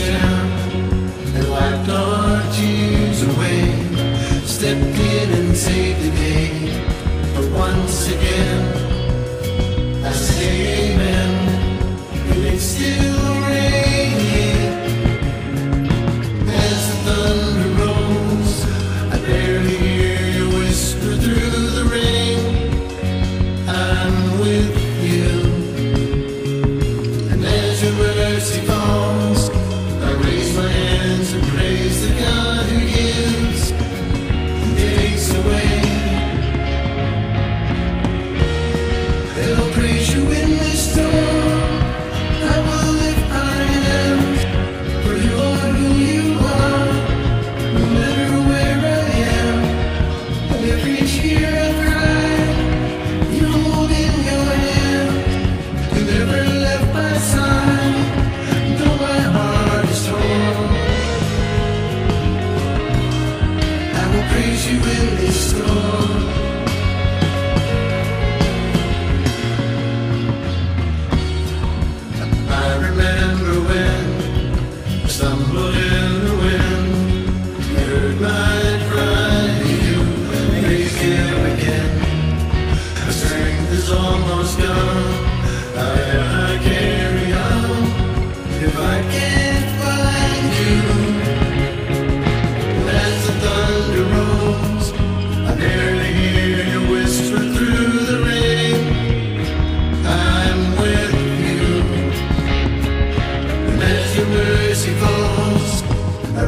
future.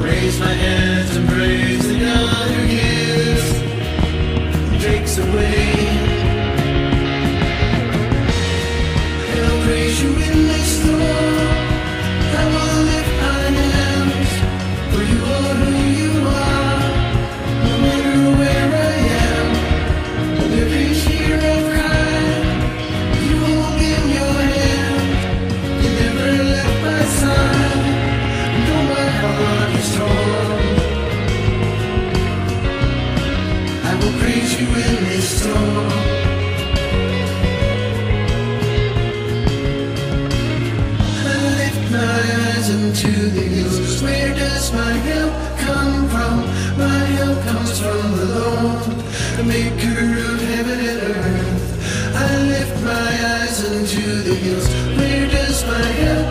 raise my hands and praise the God who gives. Takes away. maker of heaven and earth. I lift my eyes unto the hills. Where does my heaven?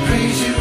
praise you.